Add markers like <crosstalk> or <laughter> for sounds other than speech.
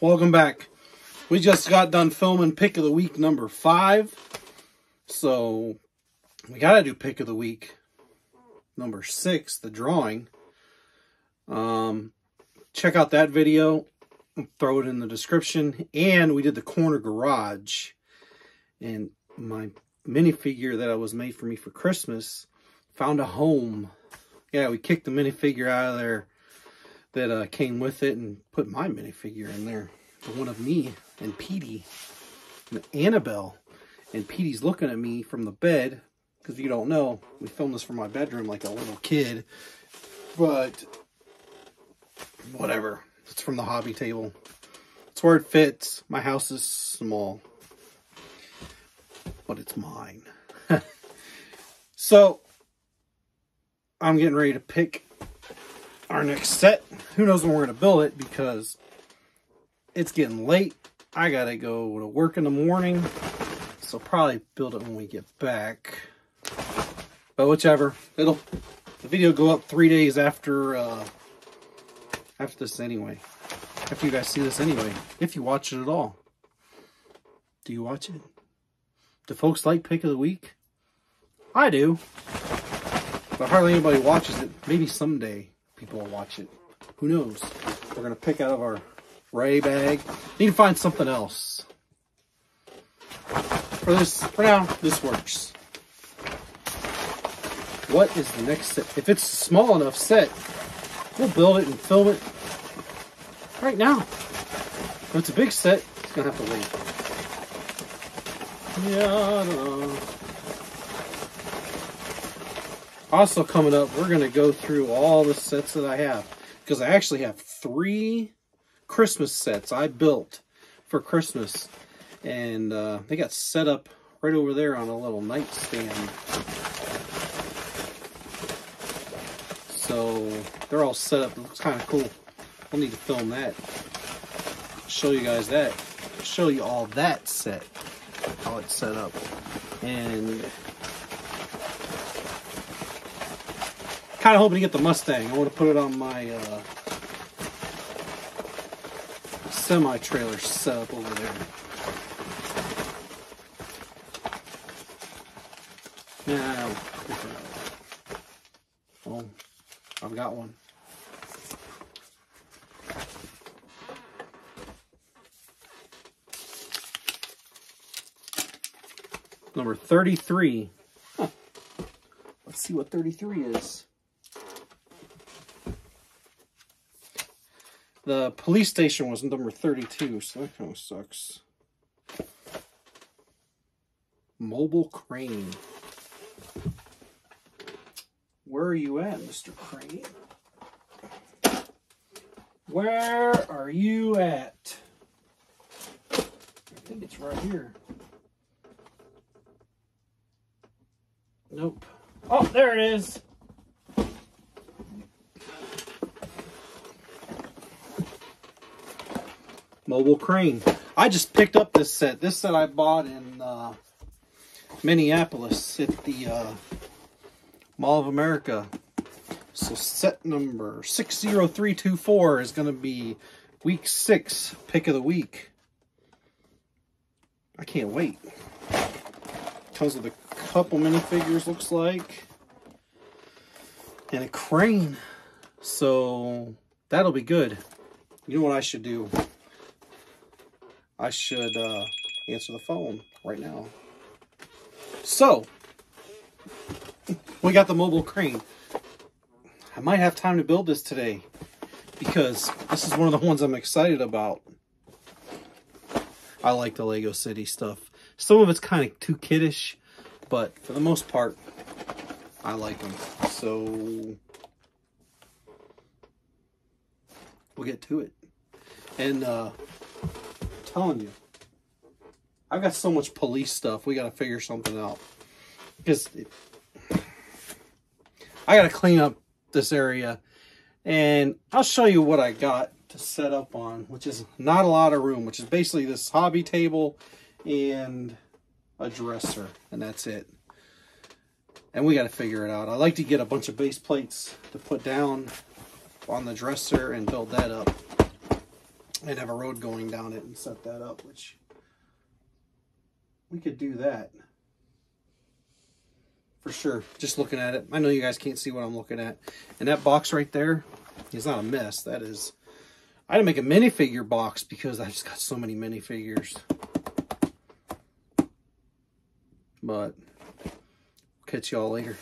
welcome back. We just got done filming pick of the week number five. So we got to do pick of the week number six, the drawing. Um, check out that video. Throw it in the description. And we did the corner garage. And my minifigure that I was made for me for Christmas found a home. Yeah, we kicked the minifigure out of there that uh, came with it and put my minifigure in there. The one of me and Petey and Annabelle. And Petey's looking at me from the bed. Because you don't know, we filmed this from my bedroom like a little kid. But whatever. It's from the hobby table. It's where it fits. My house is small. But it's mine. <laughs> so, I'm getting ready to pick our next set. Who knows when we're going to build it because it's getting late. I got to go to work in the morning. So probably build it when we get back. But whichever. It'll the video go up three days after uh after this anyway. After you guys see this anyway. If you watch it at all. Do you watch it? Do folks like pick of the week? I do. But hardly anybody watches it. Maybe someday people will watch it. Who knows? We're gonna pick out of our Ray bag. Need to find something else. For this, for now, this works. What is the next set? If it's a small enough set, we'll build it and film it right now. If it's a big set, it's gonna have to wait. Yeah. Also coming up, we're gonna go through all the sets that I have because I actually have three Christmas sets I built for Christmas, and uh, they got set up right over there on a little nightstand. So they're all set up. It looks kind of cool. I'll need to film that. Show you guys that. Show you all that set. How it's set up. And kind of hoping to get the Mustang. I want to put it on my uh, semi trailer set up over there. Now, oh, I've got one. Number 33. Huh. Let's see what 33 is. The police station was number 32, so that kind of sucks. Mobile crane. Where are you at, Mr. Crane? Where are you at? I think it's right here. Nope. Oh, there it is. Mobile crane. I just picked up this set. This set I bought in uh, Minneapolis at the uh, Mall of America. So set number 60324 is going to be week six pick of the week. I can't wait. Comes with a couple minifigures, looks like. And a crane. So that'll be good. You know what I should do? I should uh, answer the phone right now. So, <laughs> we got the mobile crane. I might have time to build this today because this is one of the ones I'm excited about. I like the Lego City stuff. Some of it's kind of too kiddish, but for the most part, I like them. So, we'll get to it. And, uh, telling you. I've got so much police stuff. We got to figure something out. Because I got to clean up this area. And I'll show you what I got to set up on, which is not a lot of room, which is basically this hobby table and a dresser. And that's it. And we got to figure it out. I like to get a bunch of base plates to put down on the dresser and build that up. And have a road going down it and set that up, which we could do that for sure. Just looking at it, I know you guys can't see what I'm looking at, and that box right there is not a mess. That is, I had to make a minifigure box because I just got so many minifigures. But catch y'all later.